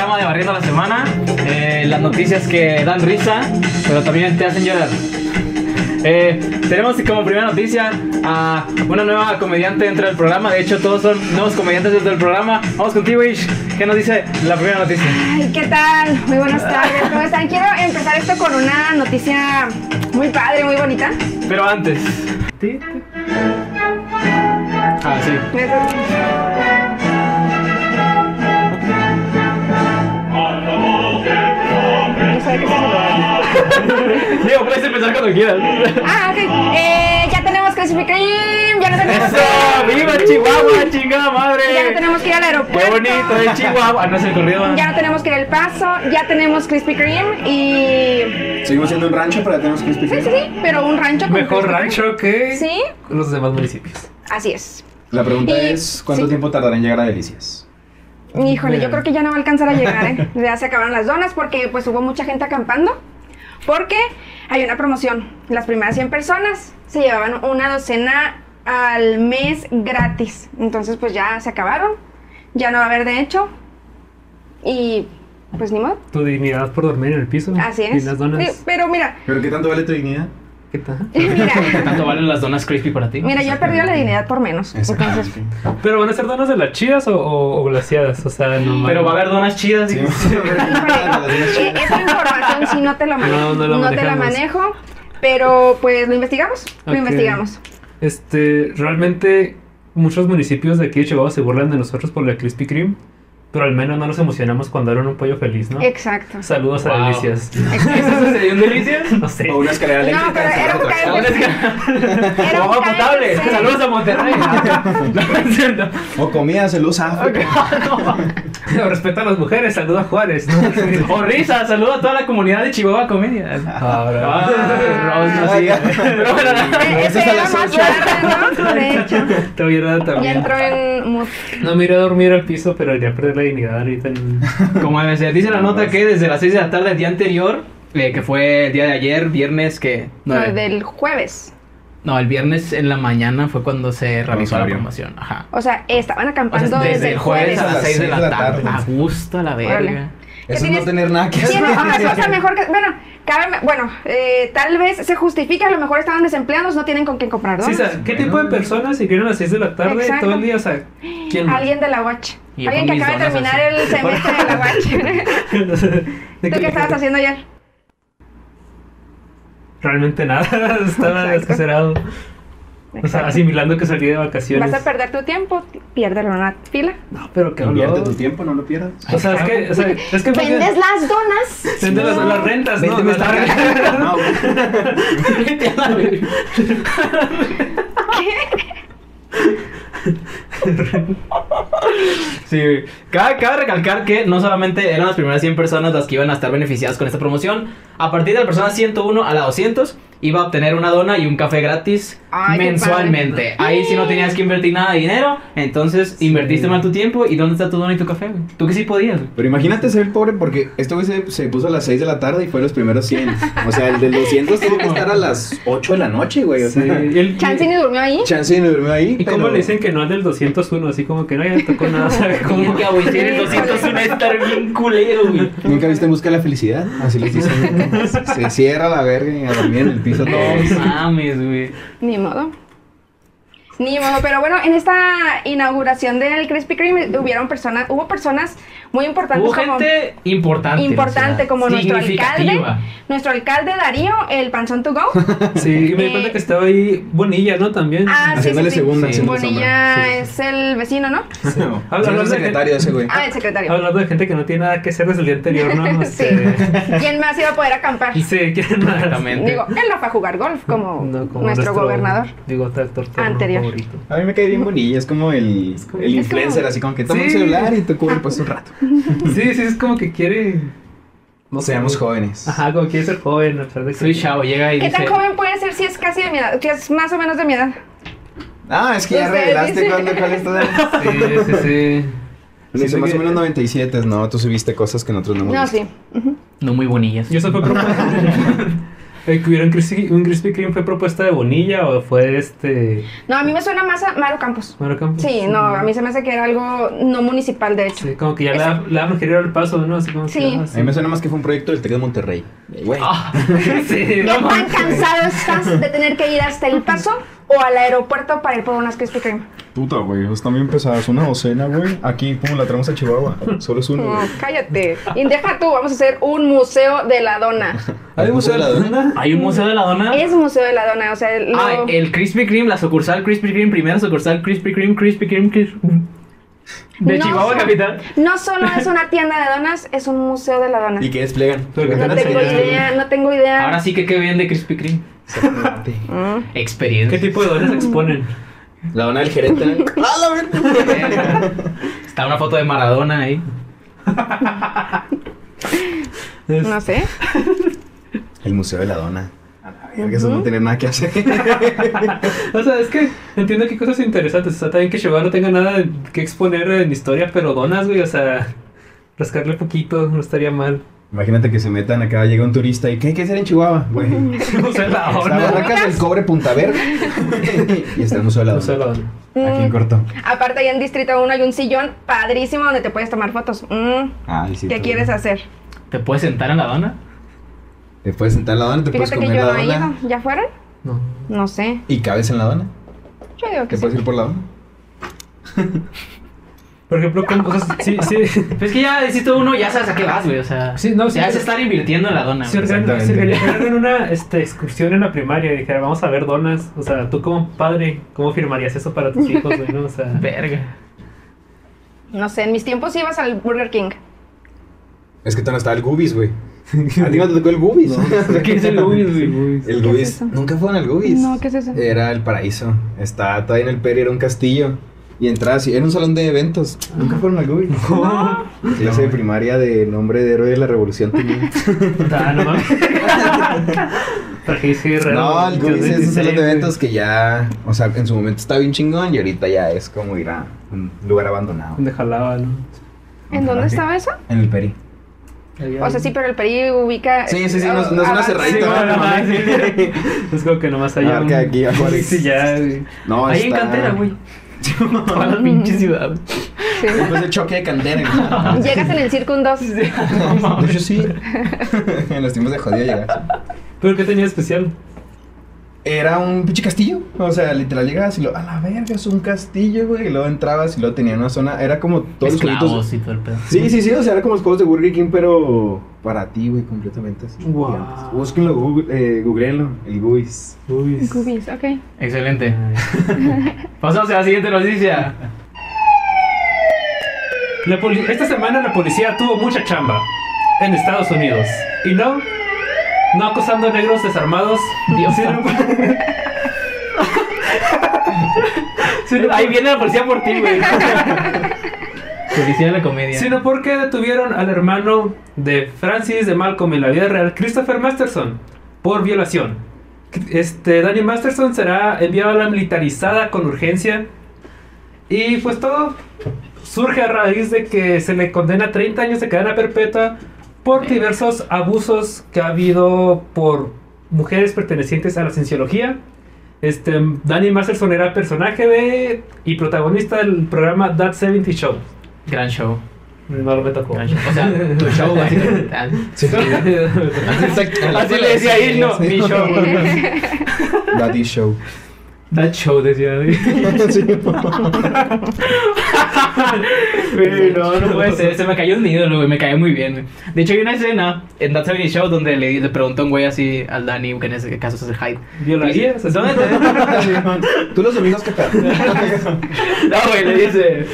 programa de Barriendo la Semana. Eh, las noticias que dan risa, pero también te hacen llorar. Eh, tenemos como primera noticia a una nueva comediante dentro del programa. De hecho, todos son nuevos comediantes dentro del programa. Vamos contigo, Ish. ¿Qué nos dice la primera noticia? Ay, ¿qué tal? Muy buenas tardes, ¿cómo están? Quiero empezar esto con una noticia muy padre, muy bonita. Pero antes. Ah, sí. Me Diego, puedes empezar cuando quieras. Ah, ok. Eh, ya tenemos Krispy Kreme, ya no tenemos ¡Eso! ¡Viva Chihuahua, chingada madre! Ya no tenemos que ir al aeropuerto. ¡Qué bonito es Chihuahua! Ah, no es el corrido. Ya no tenemos que ir al paso, ya tenemos Krispy Kreme y... Seguimos siendo un rancho, pero ya tenemos Krispy Sí, Kreme. sí, sí, pero un rancho con Mejor Krispy rancho que Sí, los demás municipios. así es. La pregunta Y- es, ¿cuánto sí. tiempo tardará en llegar a Delicias? Híjole, yo creo que ya no va a alcanzar a llegar, ¿eh? Ya se acabaron las donas porque pues hubo mucha gente acampando. Porque hay una promoción. Las primeras 100 personas se llevaban una docena al mes gratis. Entonces pues ya se acabaron. Ya no va a haber de hecho. Y pues ni modo. Tu dignidad por dormir en el piso. Así Y es. las donas. Sí, Pero mira, ¿Pero qué tanto vale tu dignidad? ¿Qué tal? mira, ¿Tanto valen las donas crispy para ti? mira, yo he perdido la dignidad por menos. Entonces, ¿Pero van a ser donas de las chidas o, o, o glaciadas? O sea, no Pero va a haber donas chidas. Sí. y- Eh, esa información sí no te la manejo. No, no la te la manejo. Pero pues lo investigamos. Lo investigamos. Este, realmente muchos municipios de aquí de Chihuahua se burlan de nosotros por la Krispy Kreme, pero al menos no nos emocionamos cuando eran un pollo feliz, ¿no? Exacto. Saludos a. Delicias. ¿Eso sucedió en Delicias? No sé. O una escalera No, eléctrica. pero era un KFC. Era un Agua potable. Saludos a Monterrey. No. O comida, saludos a África. Respeta a las mujeres, saludos a Juárez, ¿no? O risa, saludo a toda la comunidad de Chihuahua Comedia. Ahora. Ah, Rose, no sigue. Pero bueno, no. Eso Ese era más tarde, ¿no? De hecho. Te voy a dar Ya también. entró en. No me iré a dormir al piso, pero iría a la dignidad ahorita en... Como debe ser. Dice la nota que desde las 6 de la tarde del día anterior, eh, que fue el día de ayer, viernes, que... No, nueve. del jueves. No, el viernes en la mañana fue cuando se realizó la promoción. Ajá. O sea, estaban O acampando sea, desde, el jueves. a las 6 de la tarde. A tarde. gusto a la verga. Órale. Eso es no tener nada que Sí, hacer. no, o sea, o sea, mejor que. Bueno, cabe, bueno eh, tal vez se justifica, a lo mejor estaban desempleados, no tienen con quién comprar Sí, o donas. sea, ¿qué tipo de personas se quieren a las 6 de la tarde Exacto. todo el día? O sea, ¿quién más? Alguien de la yo Alguien que acaba de terminar así. el semestre de la UACH. ¿De ¿Tú qué estabas haciendo ayer? Realmente nada, estaba Exacto. O sea, asimilando que salí de vacaciones. Vas a perder tu tiempo, piérdelo en una fila. No, pero que Invierte tu tiempo, no lo pierdas. O sea, es que, o sea, es que ¿Vendes las donas? Vende las, las rentas, ¿no? Las rentas. No, güey. Sí, cabe, cabe recalcar que no solamente eran las primeras 100 personas las que iban a estar beneficiadas con esta promoción. A partir de la persona 101 a la 200 iba a obtener una dona y un café gratis Ay, mensualmente. Ahí sí no tenías que invertir nada de dinero, entonces invertiste mal tu tiempo. ¿Y dónde está tu dona y tu café? güey? Tú que sí podías. güey. Pero imagínate ser pobre porque este güey se, se puso a las 6 de la tarde y fue los primeros 100. O sea, el del 200 tuvo que estar a las 8 de la noche, güey. O Sí, sea, y el- Chance ni durmió ahí. chance y no durmió ahí. ¿Y cómo pero- le dicen que no al del 201? Así como que no, ya no tocó nada, ¿sabe cómo? Verga, güey, tiene el 201 a estar bien culero, güey. ¿Nunca viste en busca de la felicidad? Así les dicen. Se cierra la verga y a dormir en el piso No todos. mames, güey. Ni modo. Ni modo, pero bueno, en esta inauguración del Krispy Kreme hubieron personas, hubo personas muy importantes Hubo como gente importante. importante como nuestro alcalde, nuestro alcalde Darío, el panzón to go. Sí, y me di cuenta que estaba ahí Bonilla, ¿no? También. Ah, sí, Haciéndole sí, sí. segunda, Sí. Bonilla Sí, sí. es el vecino, ¿no? No, Habla- es habla el de- secretario ese güey. Ah, el secretario. Hablando de gente que no tiene nada que hacer desde el día anterior, ¿no? Sí. Este, ¿Quién más iba a poder acampar? Sí, ¿quién más? Exactamente. Digo, él no fue a jugar golf como, No, como nuestro, gobernador. Digo, tractor Anterior. Favorito. A mí me cae bien Bonilla, es como el, como- el es como- influencer, así como que toma un Sí. celular y te cubre pues un rato. Sí, sí, es como que quiere. No seamos jóvenes. Ajá, como quiere ser joven, a pesar de que. Soy chavo, llega y ¿Qué tan dice... joven puede ser si es casi de mi edad? Que es más o menos de mi edad. Ah, es que ya Ustedes revelaste cuándo, cuál es tu edad. Sí, sí, sí. Dice Sí, más o menos 97, no, tú subiste cosas que nosotros no hemos No, visto. sí. Ujú. No muy bonillas. Y eso fue Eh, que hubiera un Krispy, un Krispy Kreme fue propuesta de Bonilla o fue este. No, a mí me suena más a Mario Campos. Mario Campos? Sí, no, a mí se me hace que era algo no municipal, de hecho. Sí, como que ya le da- le dan querido el paso, ¿no? Así como que, Sí. A mí me suena más que fue un proyecto del TEC de Monterrey. Güey. Ah, sí, ¿Qué no, tan cansado estás de tener que ir hasta El Paso o al aeropuerto para ir por unas Krispy Kreme? Puta, güey, están bien pesadas. Una docena, güey. Aquí, pum, la traemos a Chihuahua. Solo es uno, No, cállate. Y deja tú, vamos a hacer un museo de la dona. ¿Hay museo de la dona? Hay un museo de la dona. Es museo de la dona, o sea, lo- Ah, el Krispy Kreme, la sucursal Krispy Kreme, primera sucursal Krispy Kreme, Krispy Kreme, Krispy De No Chihuahua capital. no solo es una tienda de donas, es un museo de la dona. ¿Y qué que No tengo idea, no tengo idea. Ahora sí que qué vende Krispy Kreme. Exactamente. Mm. Experiencia. ¿Qué tipo de dones exponen? La dona del gerente. ¡Ah, la! Está una foto de Maradona ahí. Es- No sé. El museo de la dona. Verga, eso no tener nada que hacer. O sea, es que entiendo que hay cosas interesantes. O sea, también que Chihuahua no tenga nada que exponer en historia, pero donas, güey. O sea, rascarle poquito no estaría mal. Imagínate que se metan acá, llega un turista y ¿qué hay que hacer en Chihuahua? Güey. O sea, la Está del Cobre Punta Verde. y está el museo de la. Aquí en corto. Aparte, allá en Distrito 1 hay un sillón padrísimo donde te puedes tomar fotos. Mm, Ay, sí. ¿Qué todo. quieres hacer? ¿Te puedes sentar en la dona? Te puedes sentar en la dona, te Fíjate puedes que comer yo la no he dona. ido. ¿Ya fueron? No. No sé. ¿Y cabes en la dona? Yo digo que ¿Te sí. puedes ir por la dona? Por ejemplo. O sea, sí, sí. Pues que ya hiciste uno, ya sabes a qué vas, güey. O sea, Sí, no, sí. ya es estar invirtiendo en la dona. Si organizaran una este, excursión en la primaria y dijera, vamos a ver donas, o sea, tú como padre, ¿cómo firmarías eso para tus hijos, güey? no? O sea, Verga. No sé, en mis tiempos ibas al Burger King. Es que todavía estaba el Gubis, güey. ¿A ti no te tocó el Gubis? ¿Qué es el güey? El ¿Qué es? ¿Nunca fueron al Gubis? No, ¿qué es eso? Era el paraíso. Está todavía en el Peri, era un castillo. Y entrabas y era un salón de eventos. ¿Nunca fueron al Gubis? Clase de primaria de nombre de héroe de la revolución tenía. ah, no mames. No, el Gubis es un 26, salón de eventos que ya, o sea, en su momento estaba bien chingón y ahorita ya es como ir a un lugar abandonado. Donde jalaba, ¿no? ¿En dónde estaba eso? En el Peri. O sea, sí, pero el Peri ubica. Sí, sí, sí, no, es- no es una cerradita. Sí, no, bueno, no, ajá, no. sí. Es como que nomás haya Ah, un... que aquí a Juárez. Sí, ya. No, Ahí en está- cantera, güey. Toda la pinche ciudad. Sí. Después del choque de cantera. Llegas en el Circun 2. De hecho, sí. en los tiempos de jodido llegar. ¿Pero qué tenía especial? Era un pinche castillo. O sea, literal llegabas y lo, a la verga, es un castillo, güey. Y luego entrabas y luego tenía una zona. Era como todos los Esclavos jueguitos. y todo el pedo. Sí, sí, sí. O sea, era como los juegos de Burger King, pero para ti, güey, completamente así. Gigantes. Búsquenlo, google, eh, googleenlo. El Guis. Uy. Cubis, ok. Excelente. Pasamos a la siguiente noticia. La Esta semana la policía tuvo mucha chamba en Estados Unidos. Y no, no acosando a negros desarmados. Dios Ahí viene la policía por ti, güey. Policía de la comedia. sino porque detuvieron al hermano de Francis de Malcolm en la vida real, Christopher Masterson, por violación. Este, Danny Masterson será enviado a la militarizada con urgencia. Y pues todo surge a raíz de que se le condena a 30 años de cadena perpetua por diversos abusos que ha habido por mujeres pertenecientes a la cienciología. Este, Danny Masterson era personaje de y protagonista del programa That 70 Show. Gran show. No me tocó. Gran show. O sea, tu show, básicamente. Así le decía ahí, no, mi show. Daddy Show. That show, decía. Sí. Güey, no, no puede ser. Se me cayó un ídolo, güey. Me cayó muy bien, güey. De hecho, hay una escena en That 70 Show donde le, le preguntó un güey así al Danny, que en ese caso es el Hyde. ¿Violarías? ¿Dónde te.? Tú los domingos, ¿qué pedo? No, güey, le dice.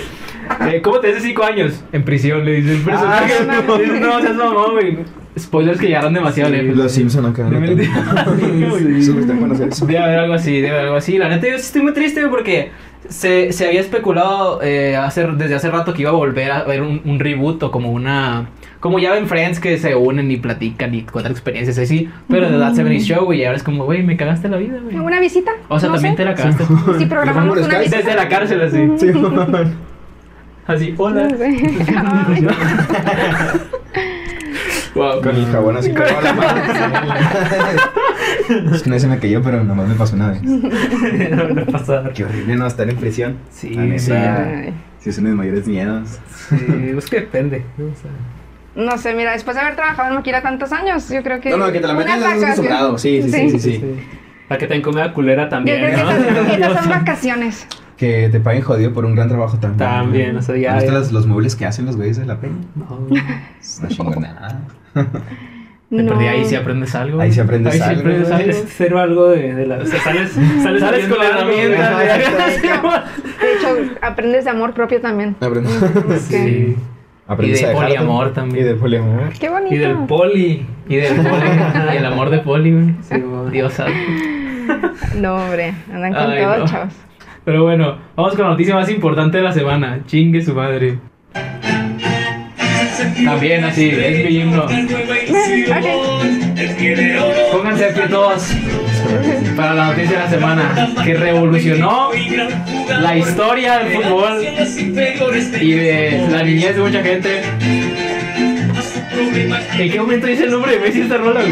eh, ¿Cómo te hace cinco años? En prisión, le dice el personaje. Ah, no, seas mamón, güey. Spoilers que llegaron demasiado lejos. Los Simpson acá. ¿no? Debe- haber algo así, debe haber algo así. La neta, yo sí estoy muy triste güey, porque se, se había especulado eh, hace- desde hace rato que iba a volver a haber un, un reboot o como una. Como ya ven Friends que se unen y platican y cuentan experiencias así. Pero de That 70 Show, güey, y ahora es como, güey, me cagaste la vida, güey. ¿Una visita? O sea, No también sé. te la cagaste. Si programamos por una visita. Desde la cárcel, así. Sí, Así, hola. No sé. Wow. Con el jabón así como la mano. Es que no se me cayó, pero nomás me pasó una vez. no me pasa. Qué horrible no estar en prisión. Sí, La sí. Sí, es uno de mis mayores miedos. Sí, pues que depende. ¿no? O sea, No sé, mira, después de haber trabajado en Maquila tantos años, yo creo que. No, no, que te la metes es acostumbrado. Sí, sí, sí, sí, sí. sí. Para que te comida culera Yo también, que ¿no? esas, esas son vacaciones. Que te paguen jodido por un gran trabajo también. También, o sea, ya- ¿Han visto ya- los, los muebles que hacen los güeyes de la peña? no. Es una chingonada. No. perdí ahí si aprendes algo. Ahí sí aprendes Ahí sí algo, aprendes güey. algo. Sales cero algo de, de la. O sea, sales, sales, Sales con la algo, herramienta. De hecho, aprendes de amor propio también. Aprendes, Sí. aprendes Y de poliamor también. Y de poliamor. Qué bonito. Y del poli. Y del poli. y el amor de poli, güey. Sí. Dios santo. No, hombre, andan con Ay, todo, no. chavos. Pero bueno, vamos con la noticia más importante de la semana. Chingue su madre. También así, es mi himno. Pónganse aquí todos para la noticia de la semana que revolucionó la historia del fútbol y de la niñez de mucha gente. ¿En qué momento dice el nombre de Messi esta rola?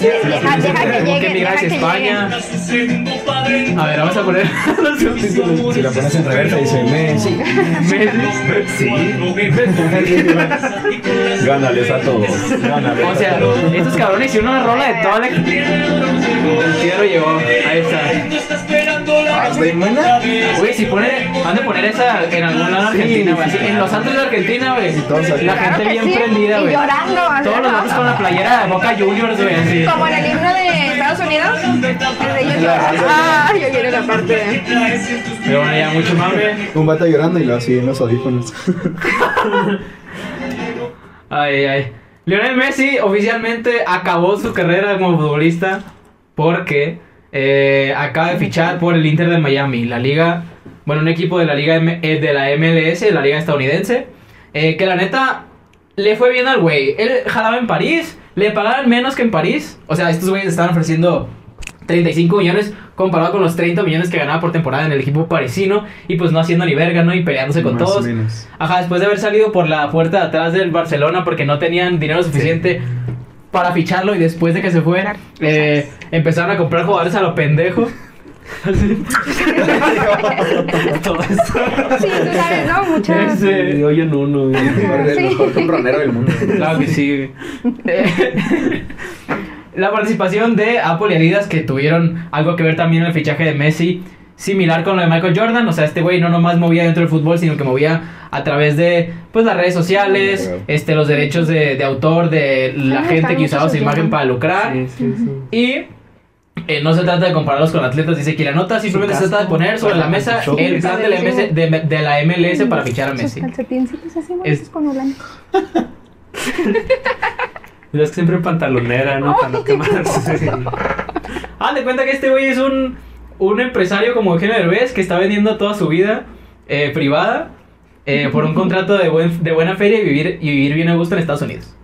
Deja, deja que llegue, emigrar deja que España. llegue. A ver, vamos a poner los subtítulos. Si la pones en reversa dice Messi. Messi. Gánales a todos. Gánales. O sea, estos cabrones hicieron una rola de toda la. El llegó. Ahí está. ¿Está bien buena? Güey, si pone. Han de poner esa en algún lado de Argentina, güey. así, En los Santos de Argentina, güey. La Claro gente que bien sí, prendida, y güey. llorando, así, Todos los ¿no? vatos con la playera de Boca Juniors, güey. Así. Como en el himno de Estados Unidos. El de ellos lloran. Ah, yo quiero la parte de. Pero bueno, ya mucho mame. Un vato llorando y lo así en los audífonos. Ay, ay. Lionel Messi oficialmente acabó su carrera como futbolista porque eh, acaba de fichar por el Inter de Miami, la liga, bueno, un equipo de la liga M- eh, de la MLS, la liga estadounidense, eh, que la neta le fue bien al güey. Él jalaba en París, le pagaban menos que en París, o sea, estos güeyes estaban ofreciendo 35 millones comparado con los 30 millones que ganaba por temporada en el equipo parisino y pues no haciendo ni verga, ¿no? Y peleándose con Más todos. menos. Ajá, después de haber salido por la puerta de atrás del Barcelona porque no tenían dinero suficiente para ficharlo y después de que se fue, eh, empezaron a comprar jugadores a lo pendejo. Todo eso. Sí, tú sabes, ¿no? Muchas. Ese- De hoyo en uno. El mejor compronero del mundo. Claro que sí. güey. Eh, La participación de Apple y Adidas que tuvieron algo que ver también en el fichaje de Messi, similar con lo de Michael Jordan, o sea, este güey no nomás movía dentro del fútbol, sino que movía a través de pues las redes sociales, Sí, este los derechos de, de autor de la gente que usaba su imagen para lucrar. Sí, sí, sí. Y eh, no se trata de compararlos con atletas, dice que la nota simplemente se trata de poner sobre la mesa el plan de la, MS de, de la MLS para fichar a Messi. Es- es que siempre en pantalonera, ¿no? Para no quemarse. Ah, de cuenta que este güey es un, un empresario como Eugenio Derbez que está vendiendo toda su vida eh, privada eh, por un contrato de, buen, de buena feria y vivir, y vivir bien a gusto en Estados Unidos.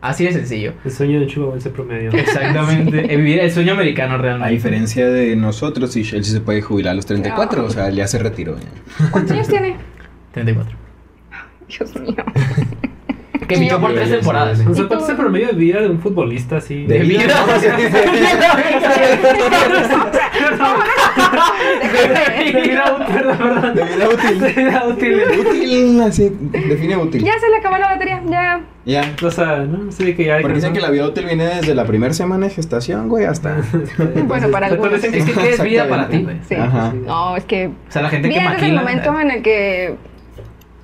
Así de sencillo. El sueño de un chihuahuense promedio. Exactamente. Eh, vivir el sueño americano A realmente. diferencia de nosotros, él sí se puede jubilar a los 34, o sea, ya se retiró. ya. ¿Cuántos años tiene? 34. Dios mío. Que fichó por tres temporadas. O sea, ¿cuánto es el promedio de vida de un futbolista así? De vida. De vida útil, perdón. De vida útil. De vida útil. Útil, así, define útil. Ya se le acabó la batería, ya. Ya. O sea, no sé que ya. Porque dicen que la vida útil viene desde la primera semana de gestación, güey, hasta. Bueno, para algunos. Es que ¿qué es vida para ti, güey? Sí. Ajá. No, es que. O sea, la gente que Viene desde el maquila. momento en el que.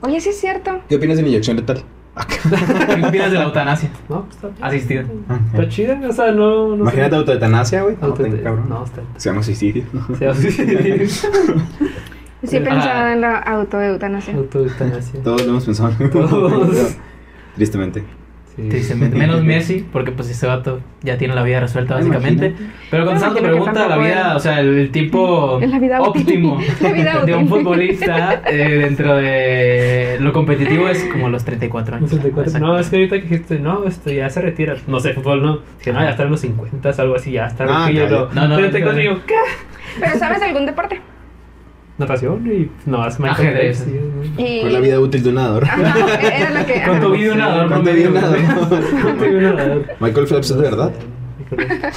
Oye, sí es cierto. ¿Qué opinas de la inyección letal? ¿Qué opinas de la eutanasia? No, pues está bien. Asistida. Está chida, o sea, no. no Imagínate autoetanasia, güey. Auto- No, cabrón. No, está. Se llama suicidio. Se hace- Sí he Ah. pensado en la autoeutanasia. Autoeutanasia. Todos lo hemos pensado. Todos. Tristemente. Tristemente. Menos Messi, porque pues ese vato ya tiene la vida resuelta básicamente. Pero contestando tu Imagino que pregunta, la vida, o sea, el, el tiempo Es la vida útil. óptimo La vida de un futbolista eh, dentro de lo competitivo es como los 34 años. 64. No, es que ahorita que dijiste, no, esto ya se retira. No sé, fútbol no. Dije, no, ya está en los 50, algo así, ya está. Ah. No, no, 34 no. y no, es Michael Ajedrez. Phelps, sí, Y... Fue la vida útil de un nadador. Ajá, era lo que... Con tu vida un nadador Con tu vida un nadador. Michael Phelps es de verdad.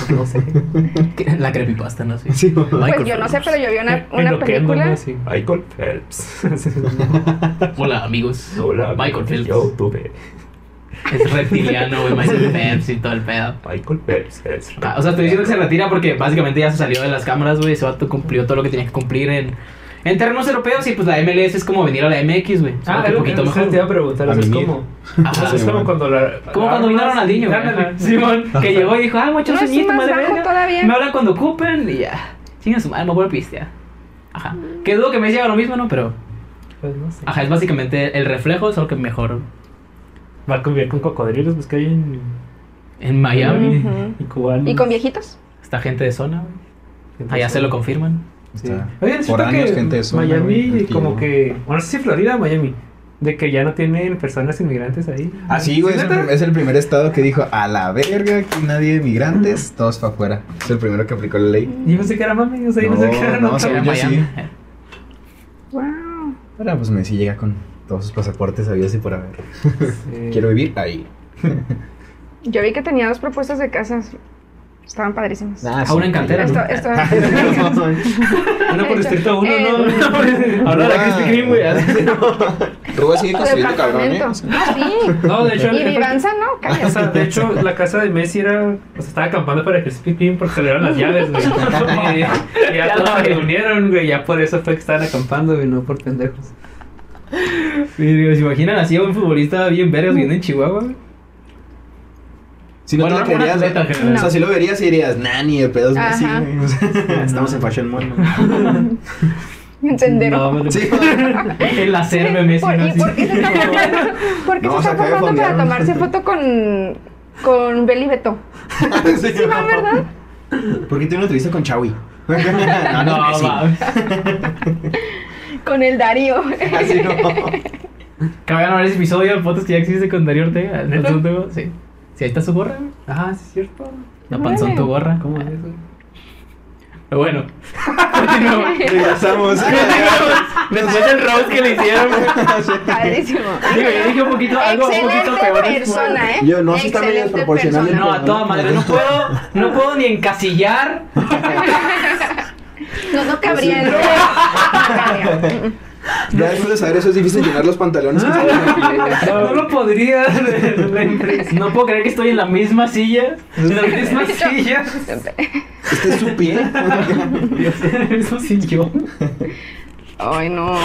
no sé. La creepypasta, no sé. Sí, Pues Michael yo no sé, pero yo vi una, una película. ¿no? Sí. Michael Phelps. Hola, amigos. Hola, Michael Phelps. Yo tuve Es reptiliano, güey, Michael Phelps y todo el pedo. Michael Phelps. es- Ah, O sea, estoy diciendo que se retira porque básicamente ya se salió de las cámaras, güey. Ese vato cumplió todo lo que tenía que cumplir en, en terrenos europeos y pues la MLS es como venir a la MX, güey. Ah, que es un poquito mejor. te iba a preguntar. A es como, Ajá. es como cuando la... Como cuando vino Ronaldinho, güey. Simón, que llegó y dijo, ah, mucho No, es madre verga. Me hablan cuando ocupen y ya. Chinga su madre, me voy a pistear. Ajá. Que dudo que me haga lo mismo, ¿no? Pero, Pues no sé. ajá, es básicamente el reflejo, solo que mejor Va a convivir con cocodrilos, pues que hay en, en Miami. En cubanos. ¿Y con viejitos? Esta gente de zona, güey. Allá se lo confirman. Sí. Oigan, Por años, que gente de zona, Miami, güey, como que. Bueno, no sé si Florida o Miami. De que ya no tienen personas inmigrantes ahí. Ah, sí, güey, es, el es el primer estado que dijo, a la verga, aquí nadie de migrantes, todos para afuera. Es el primero que aplicó la ley. Yo pensé que era mami, o sea, yo No, pensé que era no, según Era Miami. sí. Wow. Ahora, pues Messi llega con todos sus pasaportes habidos y por haber. Sí. Quiero vivir ahí. Yo vi que tenía dos propuestas de casas. Estaban padrísimas. Ah, A una en cantera, Esto, ¿no? esto. Una por distrito uno, Eh, ¿no? Ahora la. Krispy Kreme, güey. Ruba sigue construyendo cabrón, ¿eh? Ah, sí. No, de hecho. Y Vivanza, ¿no? O Cállate. sea, de hecho, la casa de Messi era. O sea, estaba acampando para Krispy Kreme porque se le dieron las llaves, güey. Y, ya Ya todos se reunieron, güey. Ya por eso fue que estaban acampando, güey, no por pendejos. Y digo, ¿Se imaginan así a un futbolista bien vergas viviendo en Chihuahua? güey? Si no Bueno, te querías, atleta general. o sea, si lo verías y dirías, nani, el pedo es Messi, Ajá. güey. O sea, Estamos en Fashion Mall. ¿no? Encendero. No, me- Sí, El hacerme Messi. ¿Por, ¿no? ¿Y Así. por qué se está formando, ¿por qué No, se se está acaba de formando para tomarse foto con, con Beli Beto? sí, Sí, va, ¿verdad? ¿Por qué tiene una entrevista con Chawi? no, No, no. Con el Darío. Así no. Cabe ver ese episodio de fotos que ya existe con Darío Ortega. Sí. Ahí está su gorra. Ah, sí, es cierto. La panzón tu gorra. ¿Cómo es, güey? Pero bueno. Continuamos. Regresamos. Después del roast que le hicieron. Padrísimo. Digo, yo dije un poquito, algo un poquito peor. persona, ¿eh? Yo no, sí está medio desproporcional. No, a toda madre, no puedo, no puedo ni encasillar. No, no cabría en No cabría. Ya después de saber eso es difícil llenar los pantalones que güey. No lo podría. No puedo creer que estoy en la misma silla. En la misma silla. Este es su pie. Eso sí, yo. Ay, no.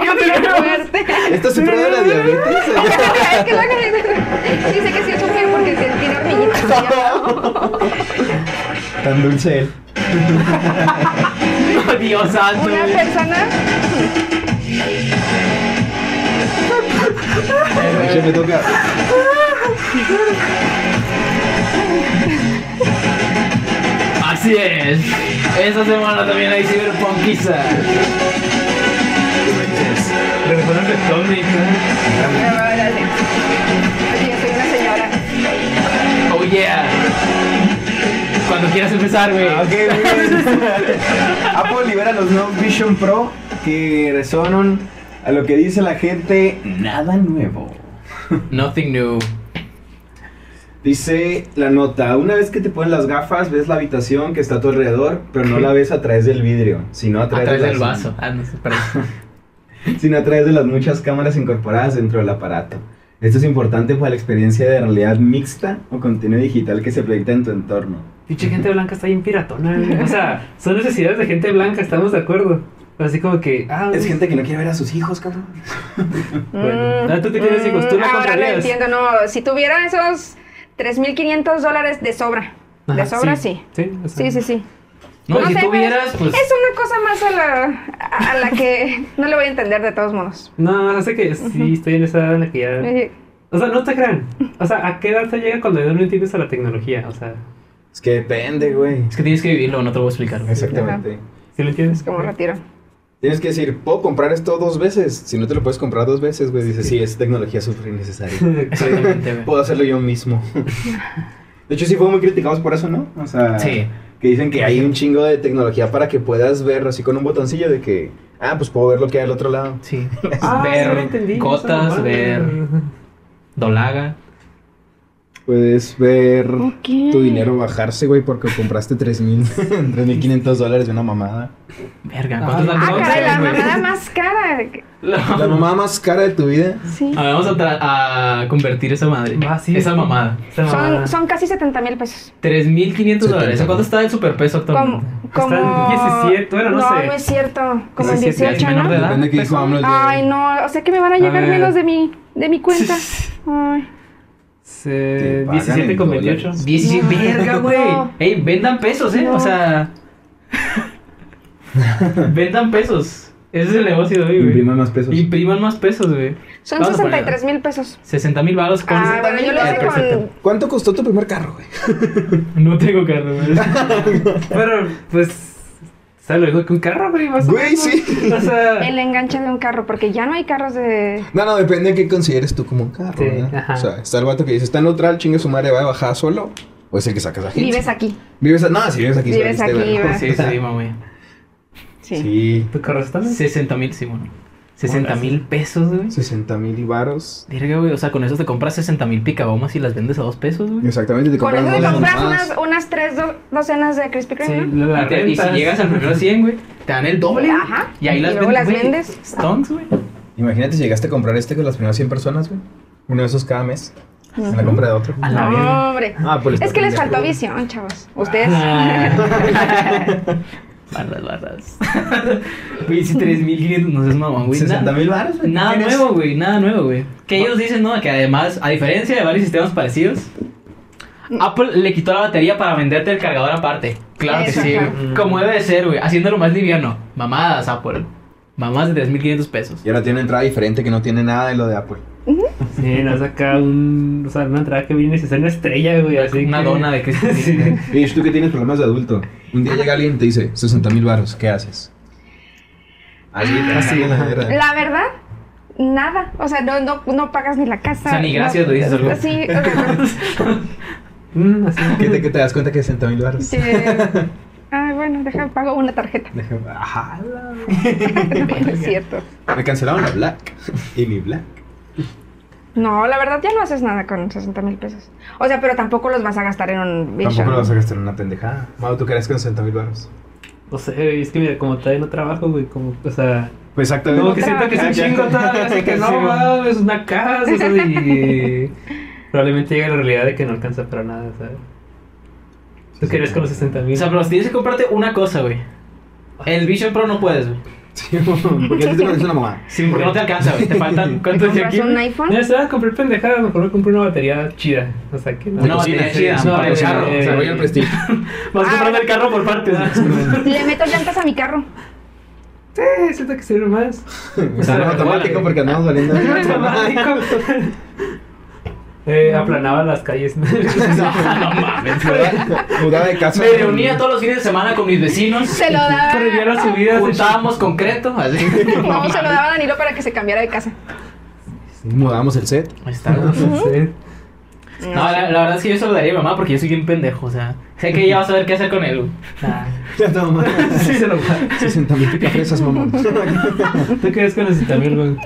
Qué fuerte. ¿Esta sufre de la diabetes? Es que la- Dice que sí es un feo porque tiene hormiguitas. Tan dulce él. Dios santo. Una persona. Me toca. Así es. Esta semana también hay Cyberpunkiza. Me recuerdan de Tonic, ¿no? Así yo soy una señora. Oh yeah. Cuando quieras empezar, güey. Ah, ok, muy bien. Apple libera los nuevos Vision Pro que son a lo que dice la gente nada nuevo. Nothing new. Dice la nota, una vez que te pones las gafas ves la habitación que está a tu alrededor, pero no la ves a través del vidrio, sino a A través, través de del vaso. Ah, no sino a través de las muchas cámaras incorporadas dentro del aparato. Esto es importante para la experiencia de realidad mixta o contenido digital que se proyecta en tu entorno. Pinche gente blanca está bien piratona. O sea, son necesidades de gente blanca, estamos de acuerdo. Así como que. Ah, Es güey. gente que no quiere ver a sus hijos, cabrón. Bueno, Mm, ah, tú que tienes hijos, tú la Ahora lo entiendo, no. Si tuviera esos 3.500 dólares de sobra. De sobra, sí. Sí, o sea, Sí, sí, sí. No, si sé, pues. Es una cosa más a la, a la que no le voy a entender de todos modos. No, no sé que sí, estoy en esa edad en la que ya. O sea, no te crean. O sea, ¿a qué edad te llega cuando ya no entiendes a la tecnología? O sea, Es que depende, güey. Es que tienes que vivirlo, no te lo voy a explicar. güey. Exactamente. ¿sí lo entiendes? Es como retiro. Tienes que decir, ¿puedo comprar esto dos veces? Si no te lo puedes comprar dos veces, güey, dices, sí, es tecnología súper innecesaria. Exactamente, güey. Puedo hacerlo yo mismo. De hecho, sí fueron muy criticados por eso, ¿no? O sea, Sí. que dicen que hay un chingo de tecnología para que puedas ver así con un botoncillo de que, ah, pues puedo ver lo que hay al otro lado. Sí. Ah, ver entendí, esa cotas, ver Dolaga. Puedes ver Ok. tu dinero bajarse, güey, porque compraste 3,000, 3.500 dólares de una mamada. Verga, ¿cuánto es la Ah, cosa, caray, la mamada más cara. La mamada más cara de tu vida. Sí. A ver, vamos a, tra- a convertir esa madre. Ah, sí, esa sí. mamada. Esa mamada. Son, son casi 70 mil pesos. 3.500 dólares. 70. ¿Cuánto está el superpeso Como, actualmente? como... Está en 17, bueno, no sé. no es cierto. Como en 17, 18, menor ¿no? de edad. Depende de qué dijo. AMLO Ay, no. O sea que me van a llegar menos de mi, de mi cuenta. Ay. Se- Te pagan 17 en con dólares. 28. 17, No. verga, güey. No. Ey, vendan pesos, ¿eh? No. O sea. vendan pesos. Ese es el negocio de hoy, güey. Impriman más pesos. Impriman más pesos, güey. Son Vamos a poner 63 mil pesos. 60 mil baros con. Ah, bueno, yo lo hice con... ¿Cuánto costó tu primer carro, güey? No tengo carro, güey. Pero, pues. ¿Sabes lo que un carro, güey? Más o Güey, menos. sí. O sea. El enganche de un carro, porque ya no hay carros de... No, no, depende de qué consideres tú como un carro, Sí, ¿verdad? ajá. O sea, está el vato que dice, está neutral, chingue su madre, va a bajar solo. O es el que sacas a gente. Vives aquí. Vives a... No, si vives aquí. Vives aquí, güey. ¿verdad? Sí, sí, mami. Sí. Sí. ¿Tu carro está bien? 60 mil, sí, bueno. 60 mil pesos, güey. 60 mil y varos. Verga, güey. O sea, con eso te compras 60 mil picabomas y las vendes a dos pesos, güey. Exactamente, te Con compras eso te compras unas, unas tres do- docenas de Krispy Sí, Kreme, ¿no? la Y, te- y si llegas al primero 100, güey, te dan el doble. Ajá. Y ahí Y las luego vendes. las güey. vendes. Stonks, güey. Imagínate si llegaste a comprar este con las primeras 100 personas, güey. Uno de esos cada mes. En la compra de otro. A la. No, hombre. Ah, pues Es que les faltó visión, chavos. Ustedes. barras, barras. Güey, si 3500 no seas mamón, güey. 60 Nada, mil güey. nada ¿Tienes? nuevo, güey. Nada nuevo, güey. Que ellos dicen, ¿no? Que además, a diferencia de varios sistemas parecidos, Apple le quitó la batería para venderte el cargador aparte. Claro que sí, güey. Como debe de ser, güey. Haciéndolo más liviano. Mamadas, Apple. Mamadas de 3500 pesos. Y ahora tiene entrada diferente que no tiene nada de lo de Apple. Sí, nos saca un. O sea, una entrada que viene y se hace una estrella, güey. Así Una que- dona de que Sí. Y tú que tienes problemas de adulto. Un día llega alguien y te dice 60 mil baros, ¿qué haces? Así, así, la verdad. La verdad, nada. O sea, no, no, no pagas ni la casa. O sea, ni no- gracias le dices algo. Sí, o sea, Mm, así. ¿Qué te, que te das cuenta que es 60 mil baros? que- Ay, bueno, deja, pago una tarjeta. Déjame- Ajá. No es cierto. Me cancelaron la Black. Y mi Black. No, la verdad ya no haces nada con 60 mil pesos. O sea, pero tampoco los vas a gastar en un Vision. Tampoco lo vas a gastar en una pendejada. Mau, ¿tú crees con 60 mil baros? No sé, es que mira, como todavía no trabajo, güey, como, o sea, Pues exactamente. como que siento que es un chingo todavía, así que no mames, una casa, o sea, y probablemente llegue la realidad de que no alcanza para nada, ¿sabes? ¿Tú querías con los 60 O mil? sea, pero tienes que comprarte una cosa, güey. El Vision Pro no puedes, güey. Sí, porque a ti te parece una mamá. Sí, porque no te alcanza, güey. Te faltan. ¿Te ¿Cuántos de compras aquí? un iPhone? Se va a comprar pendejada, mejor me compré una batería chida, o sea, que no. Una batería chida sí, para no, el carro. eh, Se voy al prestigio. Vas Ah, comprando el carro por partes. Le meto llantas a mi carro. Sí, siento que sirve más. O sea, no automático porque andamos valiendo. Automático. Eh, aplanaba las calles. no, no mames, güey. Mudaba de casa. Me reunía todos los fines de semana con mis vecinos. Se lo daba. Previo a las subidas. Juntábamos concreto. Así. No, se lo daba a Danilo para que se cambiara de casa. Mudamos el set. Ahí está, güey. Sí. No, la, la verdad es que yo se lo daría a mi mamá porque yo soy bien pendejo. O sea, sé que ella va a saber qué hacer con él. Ya todo mal. Sí, se lo va. 60 mil picafresas, mamón. ¿Tú qué es con ese también, güey?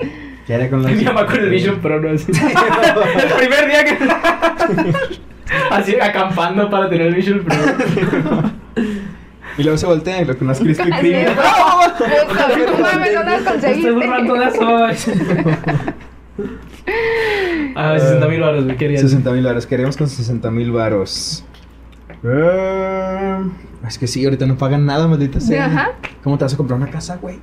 ¿Qué haría con los.? Mi mamá con el Vision Pro, ¿no? Así. el primer día que. Así acampando para tener el Vision Pro. Y luego se voltea y lo Krispy Así Kreme. no mames, ¿dónde las Me estoy burlando de conseguiste? eso. Ah, 60 mil baros, güey. Quería 60 mil varos. Queríamos con 60 mil varos. Eh, es que sí, ahorita no pagan nada, maldita sea. Ajá. ¿Cómo te vas a comprar una casa, güey?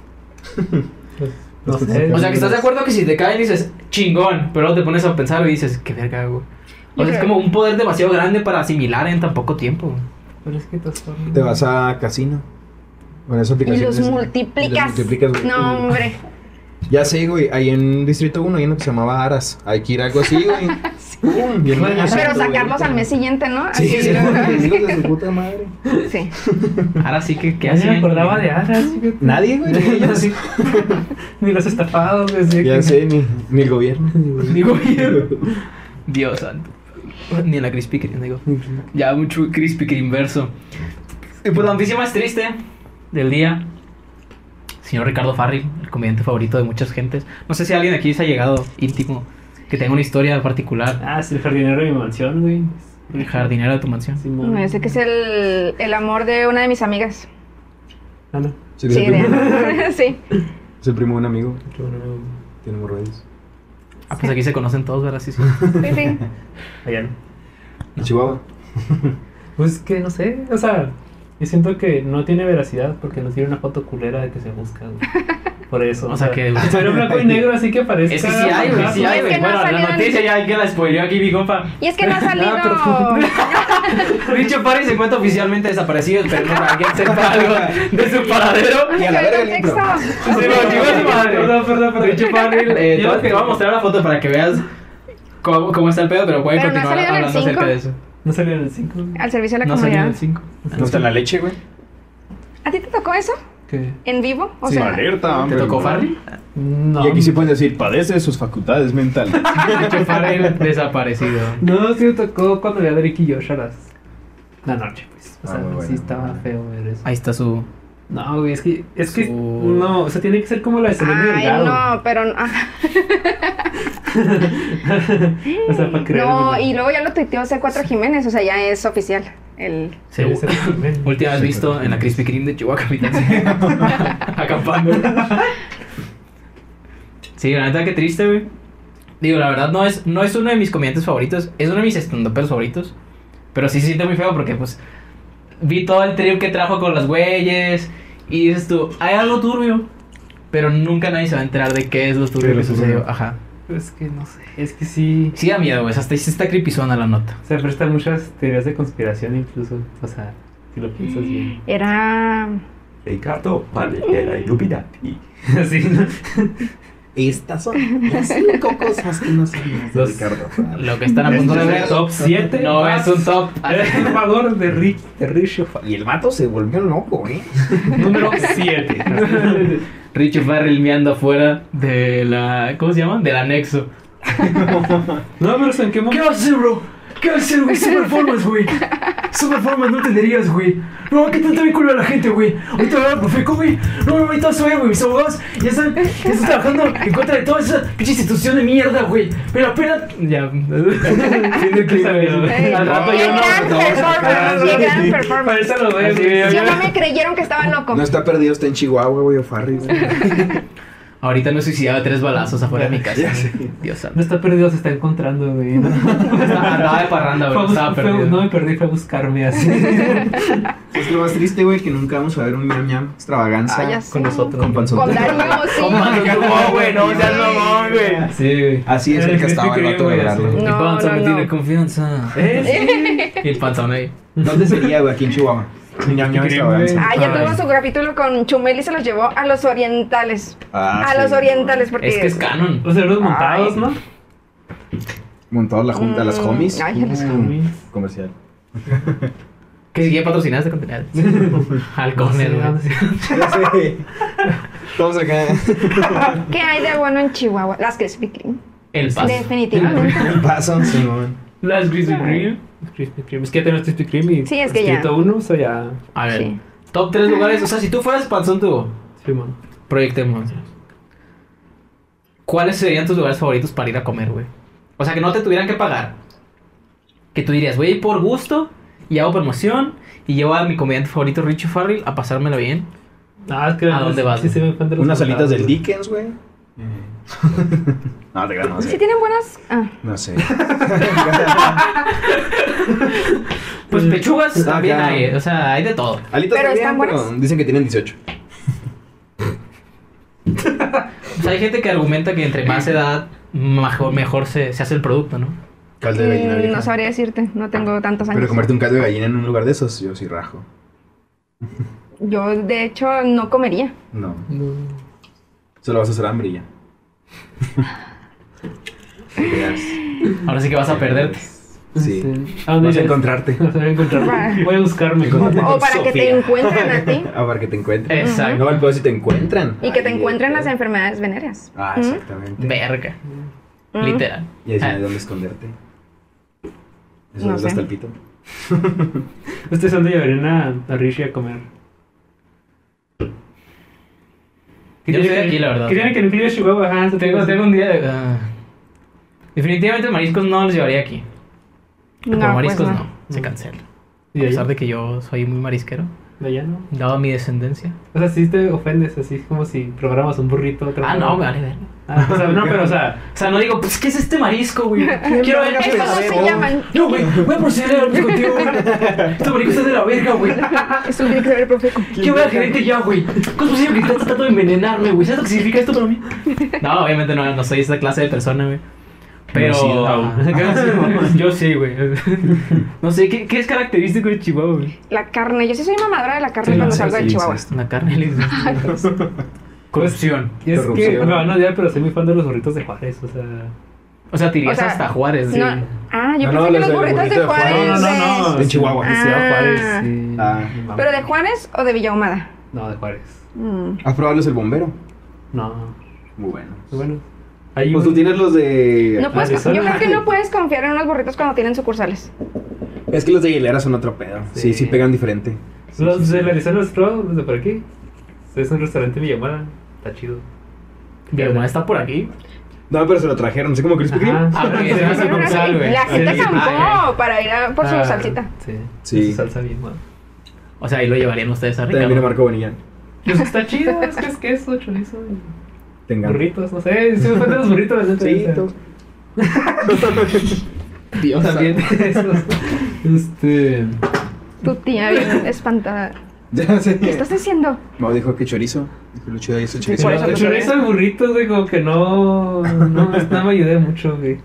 No sé. O sea, que estás de acuerdo que si te caen dices, chingón, pero luego te pones a pensar y dices, qué verga hago. O sea, es como un poder demasiado grande para asimilar en tan poco tiempo. güey. Pero es que Te vas a casino. Con esa Y los multiplicas. Los multiplicas, güey. No, hombre. Ya sé, güey. Ahí en Distrito 1 hay uno que se llamaba Aras. Hay que ir a algo así, güey. Pum, bien Pero sacarlos al mes siguiente, ¿no? Sí, Así, sí, ¿no? hijos de su puta madre. Sí. Ahora sí que, ¿qué se me hacían? acordaba de Aras. Nadie, güey. ni. Sí. Ni los estafados, güey. Ya que- sé, ni, ni el gobierno. Digo, Dios santo. Ni en la Crispy Kreme, digo. Ya mucho Crispy Kreme verso. Y pues la noticia más triste del día. Señor Ricardo Farril, el comediante favorito de muchas gentes. No sé si alguien aquí se ha llegado íntimo que tenga una historia particular. Ah, es el jardinero de mi mansión, güey. El jardinero de tu mansión. Simón. No, ese que es el, el amor de una de mis amigas. Ah, no. Sí, Sí, de, sí. es el primo de un amigo. Tiene hemorroides. Ah, pues aquí se conocen todos, ¿verdad? Sí, sí. Sí, sí. Allá no. En Chihuahua. Pues que no sé, o sea, yo siento que no tiene veracidad porque nos tiene una foto culera de que se busca, güey. Por eso. O sea que- Pero blanco y negro, así que parece. Es que sí hay, güey, sí hay, güey. no Bueno, la noticia ya que la spoileó aquí mi compa. Y es que no ha salido. Richo Parry se encuentra oficialmente desaparecido, pero no alguien sepa algo de su paradero. Y a la verga el madre. Perdón, perdón, perdón. Richo Farrell, eh, te, voy a mostrar la foto para que veas cómo, cómo está el pedo, pero pueden no continuar hablando acerca de eso. No salió en el 5. Al servicio de la No salió en comunidad. el 5. ¿No está en la leche, güey? ¿A ti te tocó eso? ¿Qué? ¿En vivo? O Sí, sea, Alerta, ¿Te hombre. tocó Farrell? No. Y aquí sí pueden decir, padece de sus facultades mentales. Richo Farrell desaparecido. No, sí me tocó cuando veía a Drake y Josh a las. La noche, pues. O Ah, sea, bueno, sí estaba bueno. feo ver eso. Ahí está su. No, güey, es que. Es que. No, o sea, tiene que ser como la de Selena Ay, Delgado. no, pero no. o sea, para creer. No, y luego ya lo tuiteó C4 Jiménez, o sea, ya es oficial. El... Jiménez. Última vez visto en la Krispy Kreme de Chihuahua Capital. Acampando. Sí, la neta, qué triste, güey. Digo, la verdad, no es, no es uno de mis comediantes favoritos. Es uno de mis estandoperos favoritos. Pero sí se siente muy feo porque, pues, vi todo el trío que trajo con las güeyes. Y dices tú, hay algo turbio. Pero nunca nadie se va a enterar de qué es lo turbio Sí, que sucedió. turbio. Ajá. Es que no sé. Es que sí. Sí da miedo, güey. Hasta ahí sí está creepy la nota. Se prestan muchas teorías de conspiración, incluso. O sea, si lo piensas bien. Era. Ricardo Valera Illuminati. Así, ¿no? Estas son las cinco cosas que no sabías de Los- Ricardo. Lo que están a punto de ver. Top 7. No es un top. Es el jugador de Rick, de Richo Fa- Y el vato se volvió loco, ¿eh? Número 7. Richie Farrell meando afuera de la. ¿Cómo se llama? Del anexo. No, pero ¿en qué momento? hacer, bro? ¿Qué hacer, güey? Su performance, güey. Su performance, no entenderías, güey. No, ¿qué tanto vinculo a la gente, güey? Ahorita voy a Profeco, güey. No, no, ahorita soy, güey. Mis abogados ya están, ya están trabajando en contra de toda esa pinche institución de mierda, güey. Pero apenas. Ya. Clip, güey. Ey, Al rato qué yo no. gran performance, Para lo ves, güey. Sí, no me creyeron que estaba loco. No está perdido, está en Chihuahua, güey, o Farri, güey. Ahorita me he suicidado de tres balazos afuera de mi casa. Sé. Dios No santo. está perdido, se está encontrando, güey. Andaba de parranda, güey. Estaba fue- perdido. no me perdí, fue a buscarme así. Es lo más triste, güey, que nunca vamos a ver un ñam ñam extravaganza Ah, con nosotros. con panzón. Con Darío, sí. No, güey, no seas mamón, güey. Sí, güey. Así es el que estaba el vato de No, panza no, me no. tiene confianza. Eh, Y el panzón ahí. ¿Dónde sería, güey? Aquí en Chihuahua. Extravaganza. Ah, ya tuvo su capítulo con Chumel y se los llevó a los orientales. Ah, a sí, los orientales, porque. Es que es canon. Los cerebros montados. ¿no? Montados la junta, las Mm, homies. ay, las Mm, Comercial. Que ya patrocinadas de contenido. Halcones, güey. sé, Ya sé. Estamos acá. ¿Qué hay de bueno en Chihuahua? Las Krispy Kreme. El paso. Definitivamente. El paso, Simón. Las Krispy Kreme. Krispy Kreme. Es que ya tenemos Krispy Kreme y. Sí, es que ya. escrito uno, o sea, ya. A ver, Sí. top 3 lugares. O sea, si tú fueras panzón tú, Simón. proyectemos. ¿Cuáles serían tus lugares favoritos para ir a comer, güey? O sea, que no te tuvieran que pagar. Que tú dirías, voy a ir por gusto y hago promoción y llevo a mi comediante favorito, Richie Farrell, a pasármela bien. Ah, es que. ¿A dónde vas, Sí, sí, Unas alitas del Dickens, güey. No, te no sé. tienen buenas. Ah, No sé. Pues pechugas Ah, también hay, o sea, hay de todo. Alitas Pero también, están buenas. pero dicen que tienen 18. O sea, hay gente que argumenta que entre más edad, mejor, mejor se, se hace el producto, ¿no? Caldo de gallina mm, vieja. no sabría decirte, no tengo tantos años. Pero comerte un caldo de gallina en un lugar de esos, yo sí rajo. Yo, de hecho, no comería. No. No. Solo vas a hacer hambre y ya. Ahora sí que vas a perderte. Sí. ¿A dónde Vas a encontrarte. Voy a. Voy a buscarme. O para que te encuentren a ti Ah, para que te encuentren. Exacto. No, el peor si te encuentran. y que te encuentren las enfermedades venéreas. Ah, exactamente. Verga. Mm. Literal. Y ahí no Ah. hay dónde esconderte. Eso No es sé. hasta el pito. Ustedes dónde llevarían a, a Rishi a comer. ¿Qué Yo estoy que- aquí, la verdad. ¿Qué tiene que incluir Chihuahua? Ajá, Tengo, te- tengo un día de... ah. Definitivamente mariscos no los llevaría aquí. Por No, pues mariscos no. no, se cancela. ¿Y A de pesar allá? de que yo soy muy marisquero, ¿De allá no? dado mi descendencia. O sea, si te ofendes, así es como si programas un burrito. otro Ah, no, programa. vale, vale. Ah, o sea, no, pero o sea, O sea, no digo, pues, ¿qué es este marisco, güey? Quiero ver qué no se llaman. No, güey, voy a proceder a hablar contigo, güey. Este marisco está de la verga, güey. Esto tiene que saber el profeco. Quiero ver al gerente ya, güey. ¿Cómo es posible que estés tratando de envenenarme, güey? ¿Sabes lo que significa esto para mí? No, obviamente no, no soy esa clase de persona, güey. Pero. No, sí, Ajá. yo sí, güey. No sé, ¿qué, qué es característico de Chihuahua, güey? La carne. Yo sí soy mamadora de la carne Sí, cuando salgo de Chihuahua. La carne le Corrupción. y es que me van a odiar, pero soy muy fan de los burritos de Juárez, o sea. O sea, te irías O sea, hasta Juárez. No. sí. Ah, yo No, no, pensé que los burritos burrito de de Juárez. Juárez. No, no, no. De Chihuahua. De Ah. Juárez, sí. Ah. ¿Pero de Juárez o de Villahumada? No, de Juárez. Mm. ¿Has probado los del bombero? No. Muy buenos. Bueno. Hay Pues un- tú tienes los de. No puedes, Arizona. yo creo que no puedes confiar en unos burritos cuando tienen sucursales. Es que los de Hilera son otro pedo. Sí, sí, Sí. pegan diferente. Sí, Los sí, de Arizona, los probado, los de por aquí. Es un restaurante en Villamara. Está chido. Mi hermana está por aquí. No, pero se lo trajeron, así como Krispy Kreme. Ah, porque se hace Pero con sal, güey. La gente zampó Ay, para ir a por su Ah, salsita. Sí. Sí. Su salsa bien, man. O sea, ahí lo llevarían ustedes a También Ricardo. Marco Bonilla. Pues está chido, es que es queso, chorizo, Tengan. burritos, no sé. Si me faltan los burritos, neta. Sí. Dios También esos. Este. Tu tía bien espantada. Ya sé. ¿Qué estás haciendo? Mau dijo que chorizo. Dijo lo chido ahí es el chorizo. por eso el lo chorizo y burritos, güey, como que no. No, no me ayudé mucho, güey.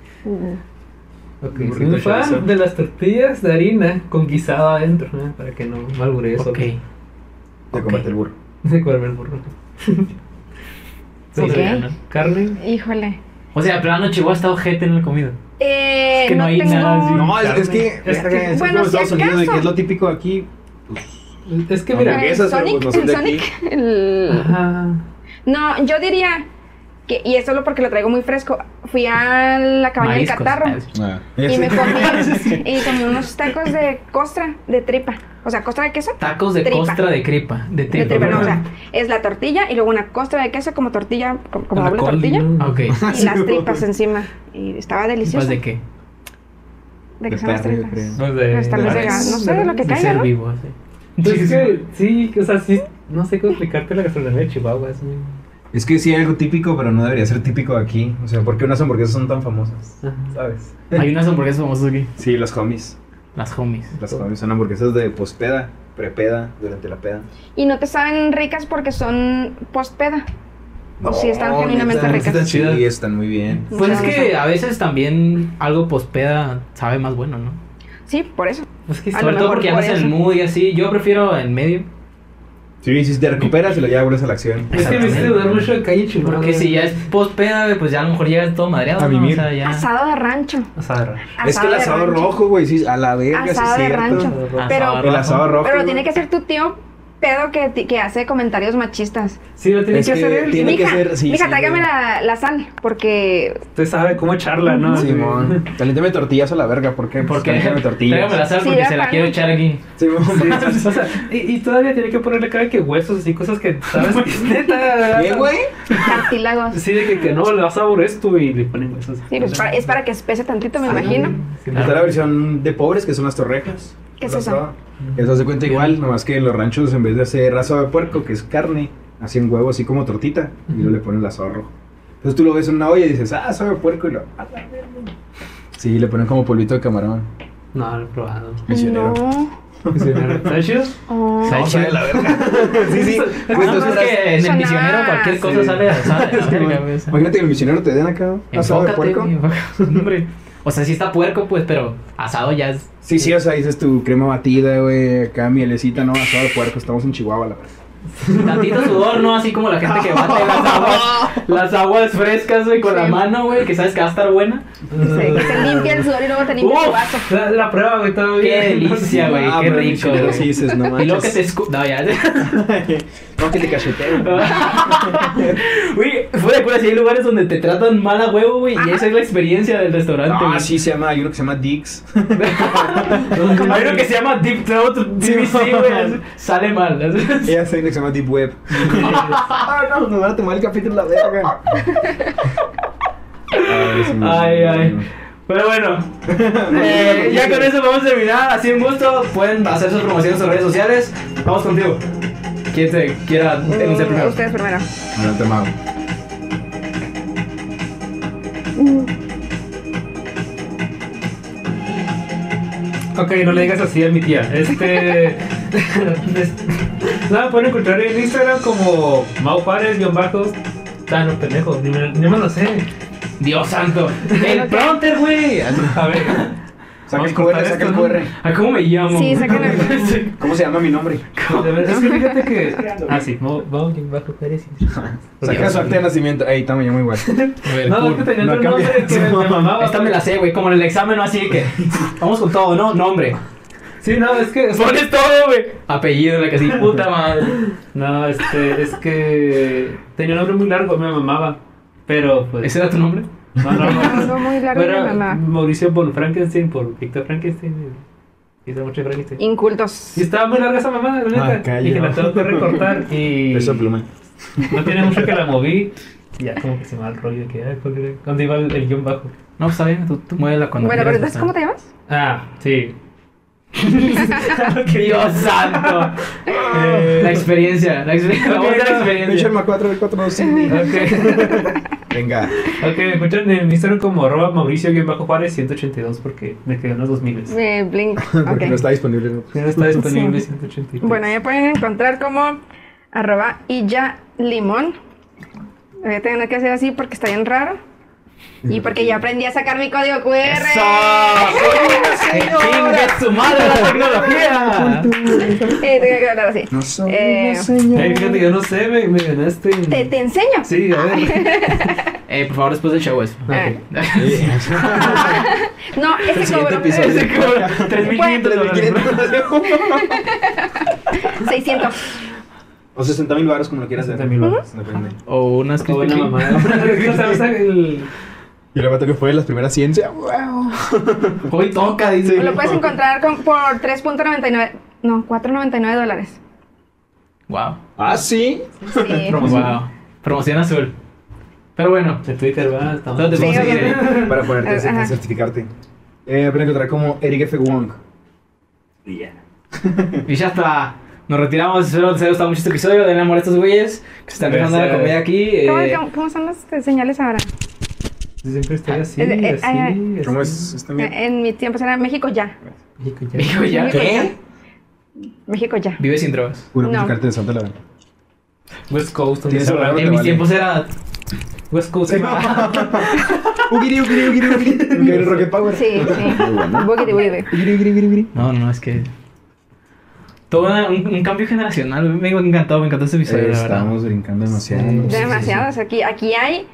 Ok, soy un fan chorizo. de las tortillas de harina con guisado adentro, ¿eh? para que no malbure eso. Ok. De comerte el burro. De comerme el burro. Ok. Carne. Híjole. O sea, plano Chihuahua está ojete en la comida. Eh, Es que no hay tengo... nada así. No, es, es que. Es que- es bueno, si Estados Unidos, que es lo típico aquí. Es que mira. Hamburguesas, pero Sonic, pues no son el de Sonic, el- Ajá. No, yo diría que, y esto es lo porque lo traigo muy fresco, fui a la cabaña del Mariscos. Catarro Ah. y me comí, y comí unos tacos de costra, de tripa, o sea, costra de queso. Tacos de Tripa. costra de cripa. De De tripa. tripa, no, o sea, es la tortilla y luego una costra de queso como tortilla, como, La doble tortilla ¿no? Ok. y las tripas encima. Y estaba delicioso. ¿Tripas de qué? ¿De qué De son las tripas? creo. Pues de- Pues de no sé, de lo que De caiga, ser ¿no? vivo, así. Pues es que, sí, o sea, sí. No sé cómo explicarte la gastronomía de Chihuahua. Es muy. Es que sí hay algo típico, pero no debería ser típico aquí. O sea, ¿por qué unas hamburguesas son tan famosas? Ajá. ¿Sabes? Hay unas hamburguesas famosas aquí. Sí, las homies. Las homies. Las homies son hamburguesas de pospeda, prepeda, durante la peda. Y no te saben ricas porque son postpeda. O sí están genuinamente neta, ricas. están chidas. Sí, están muy bien. Pues es No, que no. a veces también algo pospeda sabe más bueno, ¿no? Sí, por eso. Es que A Sobre todo porque por andas en el eso. mood y así. Yo prefiero en medio. Sí, si te recuperas y lo ya vuelves a la acción. Es que me hiciste dudar mucho de calle. Porque si ya es pospeda, pues ya a lo mejor llegas todo madreado. A ¿no? O sea, ya. Asado de rancho. O sea, Es que el de asado rancho. rojo, güey, sí, a la verga, sí es Asado de cierto. rancho. Asado Pero, El asado rojo. pero lo tiene que ser tu tío pedo que, que hace comentarios machistas. sí, lo tiene Es que que hacer él. tiene- que mija, ser- sí, mija, sí, tráigame la, la sal, porque Usted sabe cómo echarla, ¿no? Simón. Caliéntame tortillas a la verga, ¿por qué? Porque Caliéntame tortillas. Tráigame la sal Sí, porque se la para, quiero echar aquí. Simón. Sí, o sea, y, y todavía tiene que ponerle cara que huesos así, cosas que sabes que es neta. ¿Qué, güey? cartílagos. Sí, de que, que no, le da sabor esto y le ponen huesos. Sí, pues para- es para que espese tantito, me imagino. Sí, Está la versión de pobres, que son las torrejas. ¿Qué es ¿Las eso? Eso se cuenta igual, nomás que en los ranchos, en vez de hacer asado de puerco, que es carne, hacen huevo así como tortita y luego le ponen el asado rojo. Entonces tú lo ves en una olla y dices, ah, asado de puerco y lo. "A la verga". Sí, le ponen como polvito de camarón. No, no lo he probado. Misionero. No. ¿Está chido? Oh. Sabe No, sabe la verga. sí, sí. Güey, No, entonces no, es que en el misionero cualquier cosa Sí. sale la. Imagínate que el misionero te den acá asado de puerco. hombre. O sea, sí está puerco, pues, pero asado ya es. Sí, sí, o sea, dices tu crema batida, güey, acá mielecita, no, asado de puerco, estamos en Chihuahua, la verdad. Tantito sudor, ¿no? Así como la gente que bate las aguas, las aguas frescas, güey, con la Sí. mano, güey, que sabes que va a estar buena. Sí, que se limpia el sudor y luego te limpia Uf. vaso. La, la prueba, güey, todavía. Qué delicia, güey, Ah, qué el rico. güey. sí dices, no Y luego que te escu... No, ya. No, que te cacheteo. Güey, fuera de cura, si hay lugares donde te tratan mal a huevo, güey, y esa es la experiencia del restaurante, Ah, sí, se llama, hay uno que se llama Dix. Hay uno que se llama Deep Throat DVC, güey, sale mal. uno que se llama Deep Web. ah, no, nos van a tomar el capítulo la verga. Ay, ay. Pero bueno, eh, ya con eso vamos a terminar. Así un gusto. Pueden hacer sus promociones en redes sociales. Vamos contigo. ¿Quién te quiera denunciar primero? Ustedes primero. Adelante, mago. Ok, no le digas así a mi tía. Este. Nada, pueden encontrar en Instagram como Mau Juárez, guion bajos. Ah, no, pendejo, ni me, ni me lo sé. Dios santo. El pronter, güey. A ver. Saca el QR, saca el QR. ¿A cómo me llamo? Sí, sáquenlo. ¿Cómo se llama mi nombre? De verdad, es que fíjate que. Ah, sí, Mau, bajo Juárez. Saca su acta de nacimiento. Ey, también llamo igual. No, es que tenía otro nombre que me mamaba. Esta me la sé, güey. Como en el examen. Así que. Vamos con todo, ¿no? Nombre. Sí, no, es que. Pones todo, güey. Apellido, la que sí. Puta madre. No, este, es que tenía un nombre muy largo, me mamaba. Pero pues. ¿Ese era tu nombre? No, no, no. Muy largo Era mamá. Mauricio von Frankenstein por Víctor Frankenstein. Y esa mucho Frankenstein. Incultos. Y estaba muy larga esa mamada, la Ah, neta. calla. y que la tengo que recortar. Y Peso pluma. no tiene mucho que la moví. Y ya como que se me va el rollo de que, ay. ¿dónde iba el, el guion bajo? No, pues está bien. Tú, tú muévela cuando Bueno, pero quieras, entonces, ¿cómo te llamas? Ah, sí. Dios santo. Eh, La experiencia. La experiencia. Voz de la experiencia. Échame 4 de 4 2 Ok, Venga. ok, me encuentran en Instagram como arroba Mauricio-Juárez 182 porque me quedé en los 2000. Eh, Blink. Porque no está disponible. ¿no? No está disponible Sí. 182. Bueno, ya pueden encontrar como arroba y ya limón. Lo voy a tener que hacer así porque está bien raro. Y porque ya aprendí a sacar mi código QR. ¡Eso! ¡Que chingue su madre la tecnología! Eh, tengo que hablar así. No soy Eh, una señora. Ey, fíjate, yo no sé, me, me ganaste. en- ¿Te, te enseño? Sí, a ver. Eh, por favor, después del show eso. Eh, Sí. No, ese El siguiente cobro. episodio. Ese cobra 3.500 dólares. 600. O 60 mil baros, como lo quieras 60,000 varos. Depende. O unas mamada. O sea, el- Y el vato que fue de las primeras ciencias. ¡Wow! Hoy toca, dice. Lo puedes encontrar con- por 3.99. No, 4.99 dólares. Wow. Ah, sí. Sí. Wow. Promoción azul. Pero bueno, de Twitter, va. Estamos. ¿dónde te Sí, podemos seguir? Para ponerte a certificarte. Eh, pueden encontrar como Eric F. Wong. Y ya. Y ya está. Nos retiramos. Espero que les haya gustado mucho este episodio. Denle amor a estos güeyes que se están dejando la comedia aquí. ¿Cómo, eh, cómo- cómo son las eh, señales ahora? Siempre estoy así, eh, así, eh, ¿Cómo así. es? ¿Está bien? Eh, En mi tiempo era México ya. México ya. Digo ya. México ¿Qué? México ya. Vive sin drogas. Pura No. música interesante, la verdad. West Coast, En mis vale. tiempos era. West Coast. Ugiri, ugiri, ugiri, ugiri. Ugiri, Rocket Power. Sí, sí. Ugiri. No, no, es que. Todo una- un, un cambio generacional. Me encantó, me encantó este episodio. Eh. Estamos brincando demasiado. Sí. Demasiados. Aquí, aquí hay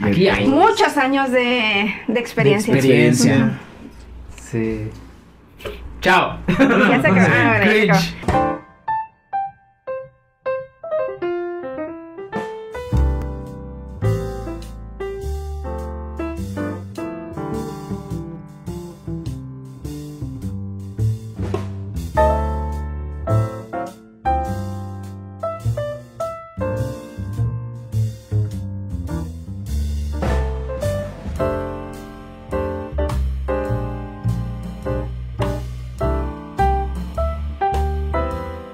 Aquí hay. muchos años de, de experiencia. De experiencia. Sí. Chao. Ya se acabó. Ah, bueno,